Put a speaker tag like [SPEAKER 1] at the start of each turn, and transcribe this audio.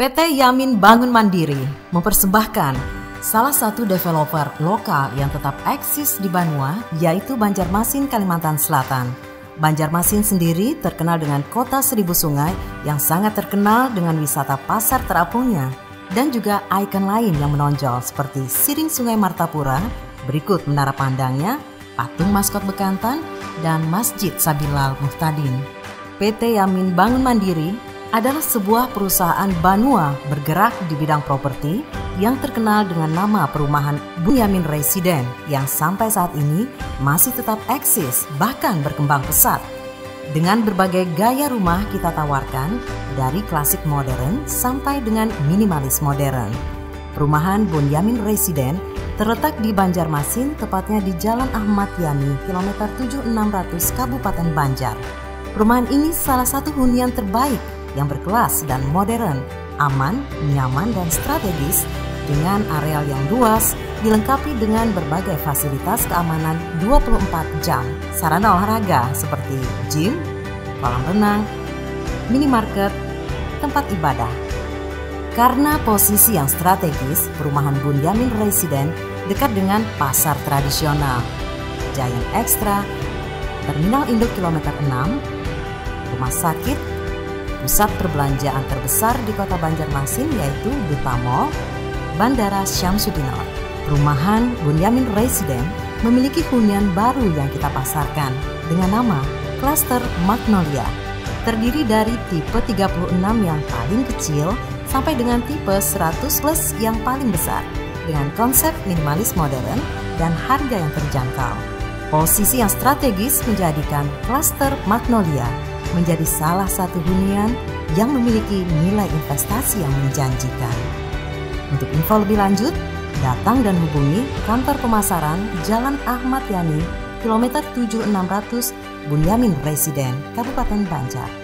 [SPEAKER 1] PT Yamin Bangun Mandiri mempersembahkan salah satu developer lokal yang tetap eksis di Banua, yaitu Banjarmasin, Kalimantan Selatan. Banjarmasin sendiri terkenal dengan kota seribu sungai yang sangat terkenal dengan wisata pasar terapungnya dan juga ikon lain yang menonjol seperti Siring Sungai Martapura, berikut menara pandangnya, patung maskot Bekantan, dan Masjid Sabilal Muhtadin. PT Yamin Bangun Mandiri adalah sebuah perusahaan Banua bergerak di bidang properti yang terkenal dengan nama perumahan Bunyamin Residen yang sampai saat ini masih tetap eksis bahkan berkembang pesat. Dengan berbagai gaya rumah kita tawarkan dari klasik modern sampai dengan minimalis modern. Perumahan Bunyamin Residen terletak di Banjarmasin tepatnya di Jalan Ahmad Yani kilometer 7600 Kabupaten Banjar. Perumahan ini salah satu hunian terbaik yang berkelas dan modern, aman, nyaman, dan strategis dengan areal yang luas, dilengkapi dengan berbagai fasilitas keamanan 24 jam, sarana olahraga seperti gym, kolam renang, minimarket, tempat ibadah. Karena posisi yang strategis, perumahan Bunyamin Residen dekat dengan pasar tradisional, Giant Extra, Terminal Induk Kilometer 6, rumah sakit, pusat perbelanjaan terbesar di kota Banjarmasin yaitu Duta Mall, Bandara Syamsuddinor. Perumahan Bunyamin Resident memiliki hunian baru yang kita pasarkan dengan nama Cluster Magnolia. Terdiri dari tipe 36 yang paling kecil sampai dengan tipe 100 plus yang paling besar dengan konsep minimalis modern dan harga yang terjangkau. Posisi yang strategis menjadikan Cluster Magnolia menjadi salah satu hunian yang memiliki nilai investasi yang menjanjikan. Untuk info lebih lanjut, datang dan hubungi kantor pemasaran Jalan Ahmad Yani, kilometer 7600, Bunyamin Residen, Kabupaten Banjar.